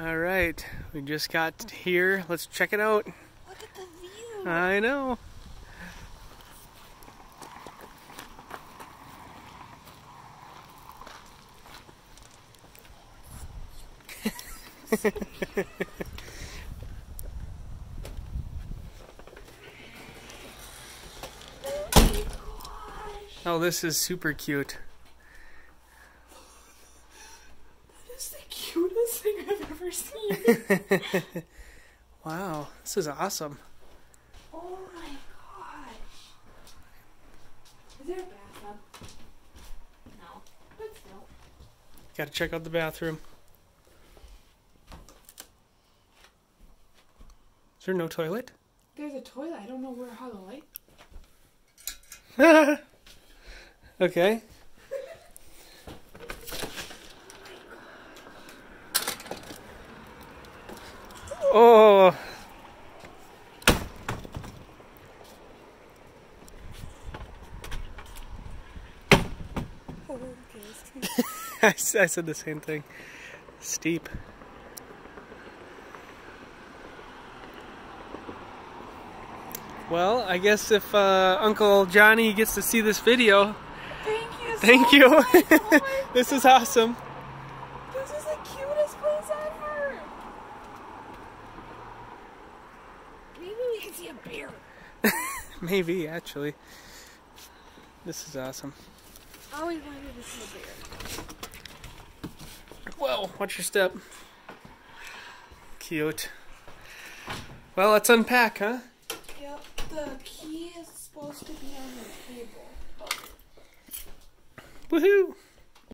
All right, we just got here. Let's check it out. Look at the view. I know. oh this is super cute. That is the cutest thing I've ever seen. wow, this is awesome. oh my gosh. Is there a bathtub? No. But still. Got to check out the bathroom. Is there no toilet? There's a toilet. I don't know where how the light. okay. Oh, Oh. I said the same thing. Steep. Well, I guess if uh, Uncle Johnny gets to see this video, Thank you. so thank you. much. Oh this is awesome. This is the cutest place ever. Maybe we can see a bear. Maybe, actually. This is awesome. I always wanted to see a bear. Whoa, watch your step. Cute. Well, let's unpack, huh? Yep, the key is supposed to be on the table. Woohoo!